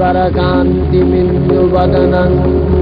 परकान्तिमिन्दुवदनम्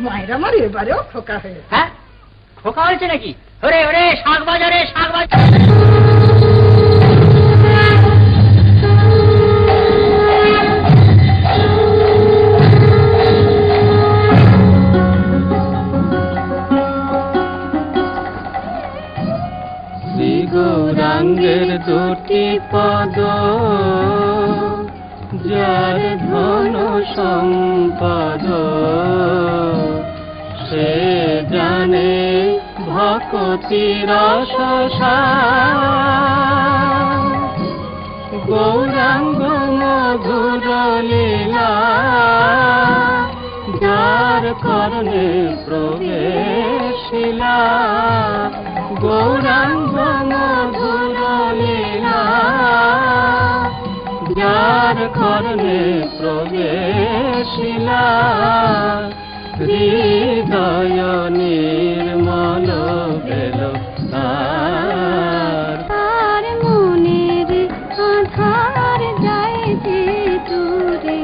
মায়ের আমার এবারেও খোকা হয়ে হ্যাঁ? খোকা হয়েছে নাকি? ওরে ওরে শাক বাজারে শাক বাজার গৌরাঙ্গের দুটি পদ যার ধন সম্পদ। সে জানে ভকতি রসসা গৌরাঙ্গ মধুর লীলা, যার করণে প্রবেশিলা। গৌরাঙ্গ মধুর লীলা, যার করণে প্রবেশিলা। হৃদয় নির্মল বেল তার। তার মনের আধার যায় যে দূরে।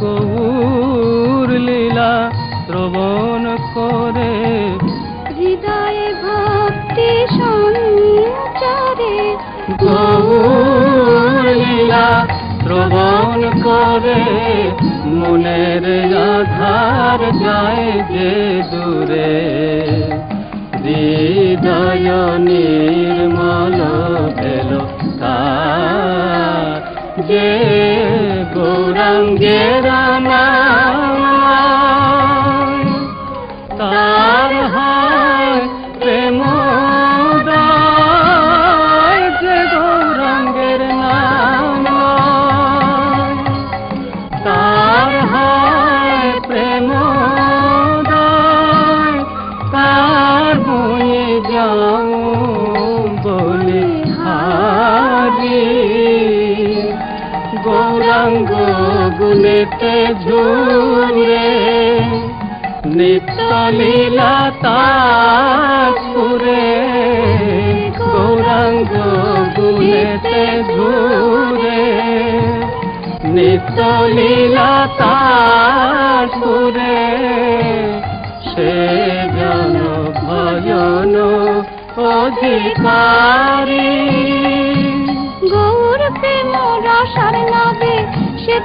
গৌর লীলা শ্রবণ করে। হৃদয়ে ভক্তি সঞ্চারে। গৌর লীলা শ্রবণ করে। মনের আধার যায় যে দূরে। হৃদয় নির্মল ভেল যে গৌরাঙ্গের গুলেতে ঝুরে নিত্য লীলা তাজপুরে গৌরাঙ্গ গুলেতে ঝুরে নিত্য লীলা তাজপুরে সে জন ভজন অধিকারী। গৌর প্রেম রসার নবে সে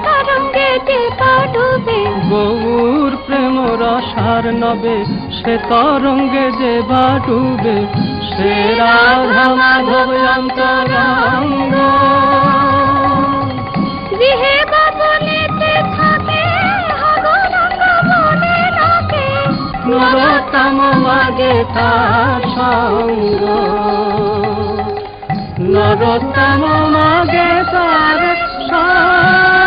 রসার নবে সে তরঙ্গে যে বা ডুবে সে রাধা মাধব অন্তরঙ্গ। নরতম মাগে তার সঙ্গ। নরতম মাগে তার সঙ্গ।